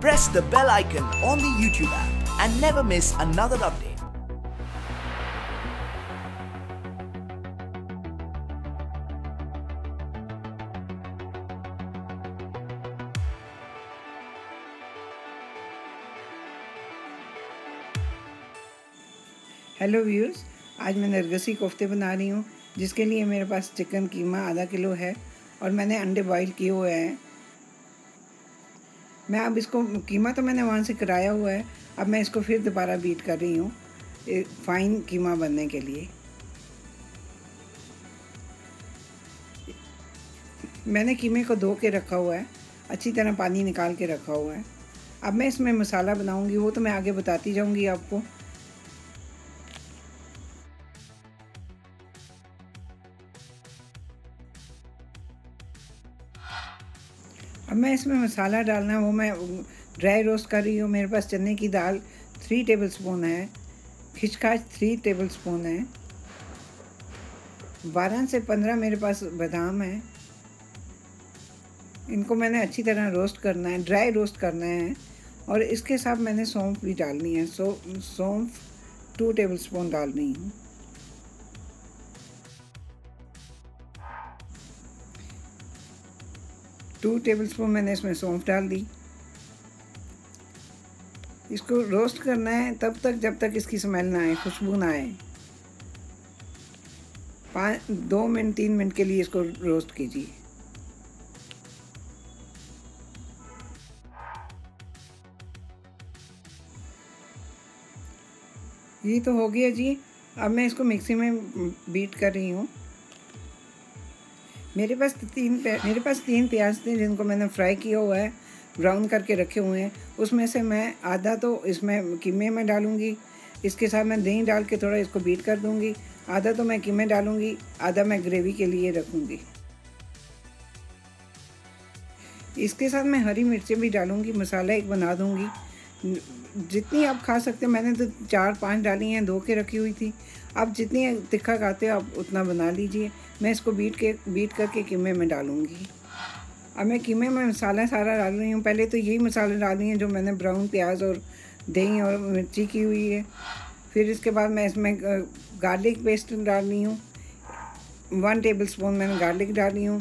Press the bell icon on the YouTube app and never miss another update. Hello viewers आज मैं नरगसी कोफ्ते बना रही हूँ जिसके लिए मेरे पास चिकन कीमा आधा किलो है और मैंने अंडे बॉईल किए हुए हैं मैं अब इसको, कीमा तो मैंने वहाँ से कराया हुआ है। अब मैं इसको फिर दोबारा बीट कर रही हूँ फाइन कीमा बनने के लिए। मैंने कीमे को धो के रखा हुआ है, अच्छी तरह पानी निकाल के रखा हुआ है। अब मैं इसमें मसाला बनाऊँगी, वो तो मैं आगे बताती जाऊँगी आपको। अब मैं इसमें मसाला डालना, वो मैं ड्राई रोस्ट कर रही हूँ। मेरे पास चने की दाल थ्री टेबल स्पून है खिचखाच थ्री टेबल स्पून है। बारह से पंद्रह मेरे पास बादाम है। इनको मैंने अच्छी तरह रोस्ट करना है ड्राई रोस्ट करना है। और इसके साथ मैंने सौंफ भी डालनी है, सो, सौंफ टू टेबल स्पून डालनी है। टू टेबल स्पून मैंने इसमें सौंफ डाल दी। इसको रोस्ट करना है, तब तक जब तक इसकी स्मेल ना आए, खुशबू ना आए। पाँच, दो मिनट, तीन मिनट के लिए इसको रोस्ट कीजिए। ये तो हो गया जी। अब मैं इसको मिक्सी में बीट कर रही हूँ। मेरे पास तीन मेरे पास तीन प्याज थे जिनको मैंने फ्राई किया हुआ है ब्राउन करके रखे हुए हैं। उसमें से मैं आधा तो इसमें कीमे में डालूँगी, इसके साथ मैं दही डाल के थोड़ा इसको बीट कर दूँगी, आधा तो मैं कीमे डालूँगी, आधा मैं ग्रेवी के लिए रखूँगी। इसके साथ मैं हरी मिर्चें भी डालूँगी, मसाला एक बना दूँगी। जितनी आप खा सकते हो, मैंने तो चार पाँच डाली हैं धो के रखी हुई थी। आप जितनी तिखा खाते हो, आप उतना बना लीजिए। मैं इसको बीट के, बीट करके कीमे में डालूँगी। अब मैं कीमे में मसाला सारा डाल रही हूँ। पहले तो यही मसाले डाल हैं जो मैंने ब्राउन प्याज और दही और मिर्ची की हुई है। फिर इसके बाद मैं इसमें गार्लिक पेस्ट डाल रही हूँ। वन टेबल स्पून मैंने गार्लिक डाली हूँ।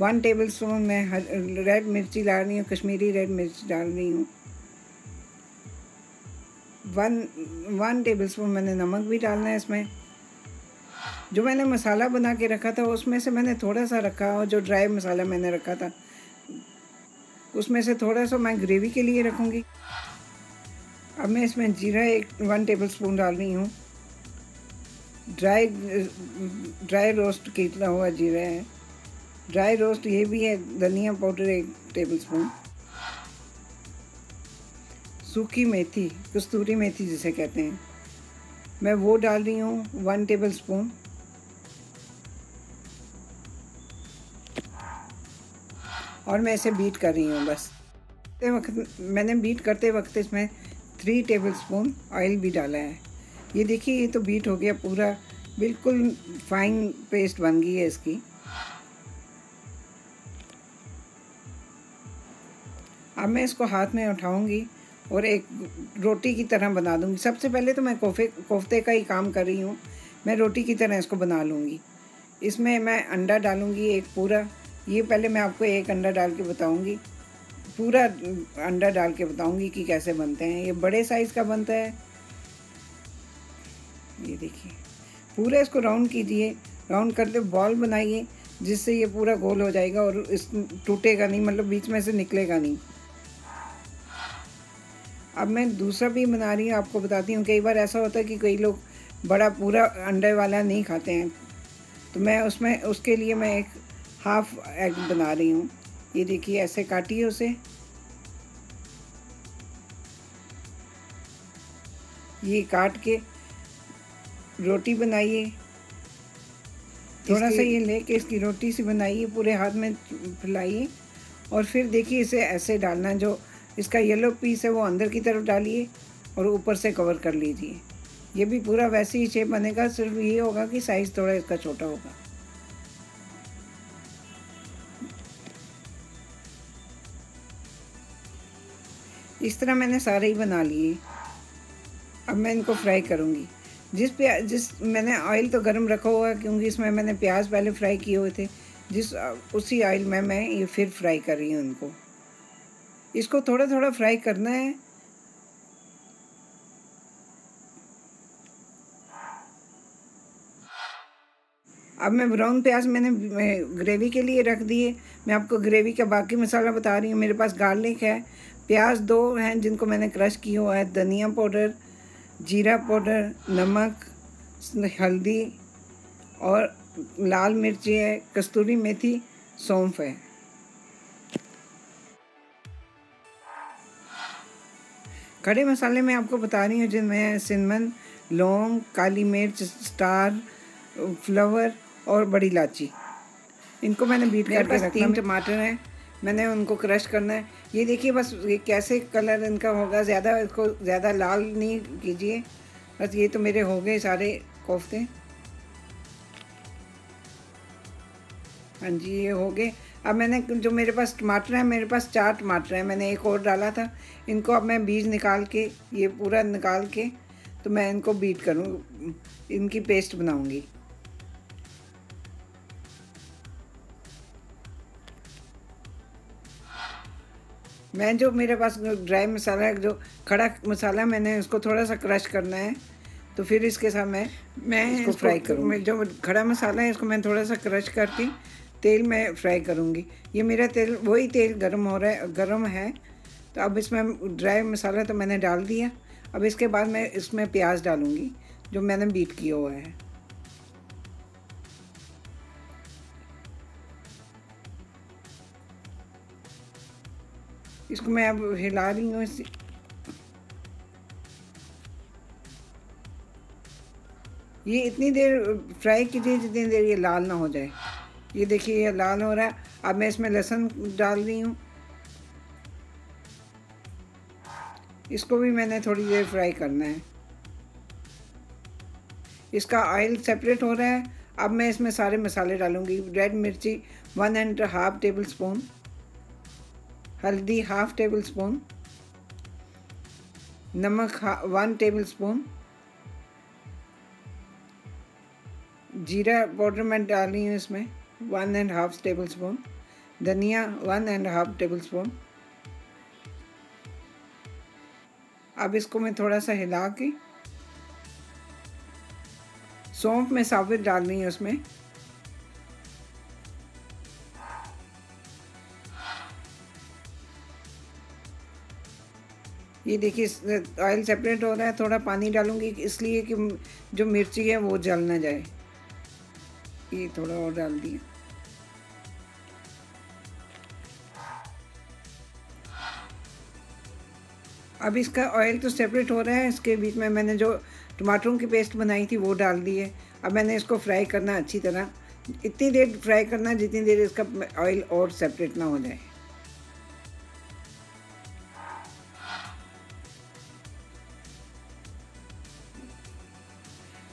वन टेबल स्पून मैं रेड मिर्ची डाल रही हूँ, कश्मीरी रेड मिर्च डाल रही हूँ। वन वन टेबल स्पून मैंने नमक भी डालना है इसमें। जो मैंने मसाला बना के रखा था, उसमें से मैंने थोड़ा सा रखा और जो ड्राई मसाला मैंने रखा था, उसमें से थोड़ा सा मैं ग्रेवी के लिए रखूँगी। अब मैं इसमें जीरा एक वन टेबल स्पून डाल रही हूँ। ड्राई ड्राई रोस्ट कितना हुआ जीरा है? ड्राई रोस्ट ये भी है, धनिया पाउडर एक टेबल स्पून सूखी मेथी, कस्तूरी मेथी जिसे कहते हैं। मैं वो डाल रही हूँ वन टेबल स्पून और मैं इसे बीट कर रही हूँ, बस। वक्त, मैंने बीट करते वक्त इसमें थ्री टेबल स्पून ऑयल भी डाला है। ये देखिए, ये तो बीट हो गया पूरा। बिल्कुल फाइन पेस्ट बन गई है इसकी। अब मैं इसको हाथ में उठाऊँगी। और एक रोटी की तरह बना दूँगी। सबसे पहले तो मैं कोफे, कोफ्ते का ही काम कर रही हूँ। मैं रोटी की तरह इसको बना लूँगी। इसमें मैं अंडा डालूँगी एक पूरा। ये पहले मैं आपको एक अंडा डाल के बताऊँगी। पूरा अंडा डाल के बताऊँगी कि कैसे बनते हैं। ये बड़े साइज़ का बनता है। ये देखिए। पूरा इसको राउंड कीजिए। राउंड करते बॉल बनाइए, जिससे ये पूरा गोल हो जाएगा और इस टूटेगा नहीं मतलब बीच में से निकलेगा नहीं। अब मैं दूसरा भी बना रही हूँ आपको बताती हूँ कई बार ऐसा होता है कि कई लोग बड़ा पूरा अंडे वाला नहीं खाते हैं। तो मैं उसमें उसके लिए मैं एक हाफ़ एग बना रही हूँ। ये देखिए ऐसे काटिए उसे। ये काट के रोटी बनाइए। थोड़ा सा ये लेके इसकी रोटी सी बनाइए पूरे हाथ में फैलाइए। और फिर देखिए इसे ऐसे डालना जो इसका येलो पीस है, वो अंदर की तरफ़ डालिए और ऊपर से कवर कर लीजिए। ये भी पूरा वैसे ही शेप बनेगा, सिर्फ़ ये होगा कि साइज़ थोड़ा इसका छोटा होगा। इस तरह मैंने सारे ही बना लिए। अब मैं इनको फ्राई करूँगी। जिस प्या, जिस, मैंने ऑयल तो गर्म रखा हुआ है, क्योंकि इसमें मैंने प्याज पहले फ्राई किए हुए थे। जिस, उसी ऑयल में मैं ये फिर फ्राई कर रही हूँ इनको। इसको थोड़ा थोड़ा फ्राई करना है। अब मैं ब्राउन प्याज मैंने ग्रेवी के लिए रख दिए। मैं आपको ग्रेवी का बाकी मसाला बता रही हूँ। मेरे पास गार्लिक है, प्याज दो हैं जिनको मैंने क्रश किया हुआ है। धनिया पाउडर, जीरा पाउडर, नमक, हल्दी और लाल मिर्ची है, कस्तूरी मेथी, सौंफ है। खड़े मसाले मैं आपको बता रही हूँ जिनमें सिनमन लौंग काली मिर्च स्टार फ्लावर और बड़ी इलायची। इनको मैंने बीट करके रखा तीन टमाटर हैं। मैंने उनको क्रश करना है। ये देखिए बस ये कैसे कलर इनका होगा ज़्यादा इसको ज़्यादा लाल नहीं कीजिए। बस ये तो मेरे हो गए सारे कोफ्ते। हाँ जी ये हो गए। अब मैंने जो मेरे पास टमाटर है मेरे पास चार टमाटर हैं। मैंने एक और डाला था। इनको अब मैं बीज निकाल के ये पूरा निकाल के तो मैं इनको बीट करूँ। इनकी पेस्ट बनाऊँगी। मैं जो मेरे पास ड्राई मसाला है जो खड़ा मसाला मैंने उसको थोड़ा सा क्रश करना है। तो फिर इसके साथ मैं मैं इसको फ्राई करूँगी। जो खड़ा मसाला है इसको मैं थोड़ा सा क्रश करके तेल में फ्राई करूँगी। ये मेरा तेल, वही तेल गर्म हो रहा है, गर्म है। तो अब इसमें ड्राई मसाला तो मैंने डाल दिया। अब इसके बाद मैं इसमें प्याज डालूँगी, जो मैंने बीट किया हुआ है। इसको मैं अब हिला रही हूँ इस। ये इतनी देर फ्राई कीजिए जितनी देर ये लाल ना हो जाए। ये देखिए, ये लाल हो रहा है। अब मैं इसमें लहसुन डाल रही हूँ। इसको भी मैंने थोड़ी देर फ्राई करना है। इसका ऑयल सेपरेट हो रहा है। अब मैं इसमें सारे मसाले डालूँगी। रेड मिर्ची, one and half tablespoon. हल्दी, हाफ़ टेबल स्पून। नमक वन टेबल स्पून। जीरा पाउडर मैं डाल रही हूँ इसमें। One and half tablespoon धनिया one and half tablespoon अब इसको मैं थोड़ा सा हिला के सौंफ में साबित डाल रही हूँ उसमें। ये देखिए ऑयल सेपरेट हो रहा है, थोड़ा पानी डालूँगी इसलिए कि जो मिर्ची है वो जल ना जाए। ये थोड़ा और डाल दिया अब इसका ऑयल तो सेपरेट हो रहा है, इसके बीच में मैंने जो टमाटरों की पेस्ट बनाई थी वो डाल दी है। अब मैंने इसको फ्राई करना अच्छी तरह, इतनी देर फ्राई करना जितनी देर इसका ऑयल और सेपरेट ना हो जाए।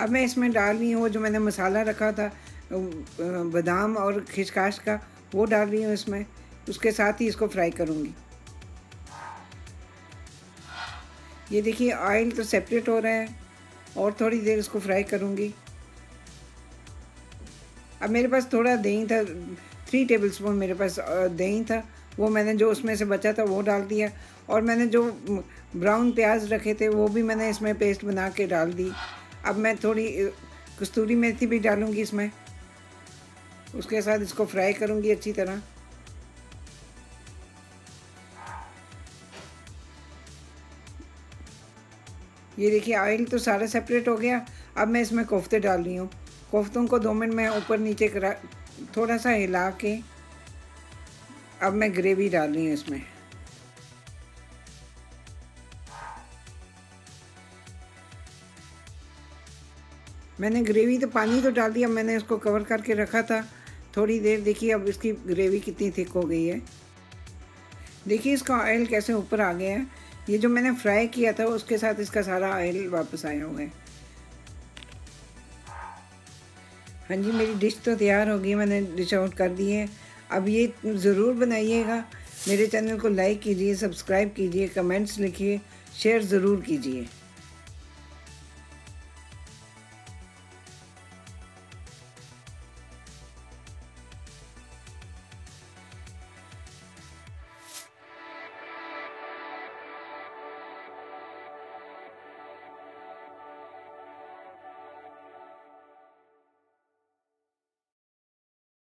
अब मैं इसमें डाल रही हूँ, जो मैंने मसाला रखा था बादाम और खिचकाश का वो डाल रही हूँ इसमें। उसके साथ ही इसको फ्राई करूँगी। ये देखिए ऑयल तो सेपरेट हो रहा है और थोड़ी देर इसको फ्राई करूँगी। अब मेरे पास थोड़ा दही था थ्री टेबल स्पून मेरे पास दही था। वो मैंने जो उसमें से बचा था वो डाल दिया और मैंने जो ब्राउन प्याज रखे थे वो भी मैंने इसमें पेस्ट बना के डाल दी। अब मैं थोड़ी कस्तूरी मेथी भी डालूँगी इसमें। उसके साथ इसको फ्राई करूँगी अच्छी तरह। ये देखिए ऑयल तो सारा सेपरेट हो गया। अब मैं इसमें कोफ्ते डाल रही हूँ। कोफ्तों को दो मिनट में ऊपर नीचे करा, थोड़ा सा हिला के अब मैं ग्रेवी डाल रही हूँ इसमें। मैंने ग्रेवी तो पानी तो डाल दिया, मैंने इसको कवर करके रखा था। थोड़ी देर, देखिए अब इसकी ग्रेवी कितनी थिक हो गई है। देखिए इसका ऑयल कैसे ऊपर आ गया है। ये जो मैंने फ्राई किया था, उसके साथ इसका सारा ऑयल वापस आया हुआ है। हाँ जी, मेरी डिश तो तैयार हो गई, मैंने डिश आउट कर दी है। अब ये ज़रूर बनाइएगा। मेरे चैनल को लाइक कीजिए सब्सक्राइब कीजिए कमेंट्स लिखिए शेयर ज़रूर कीजिए।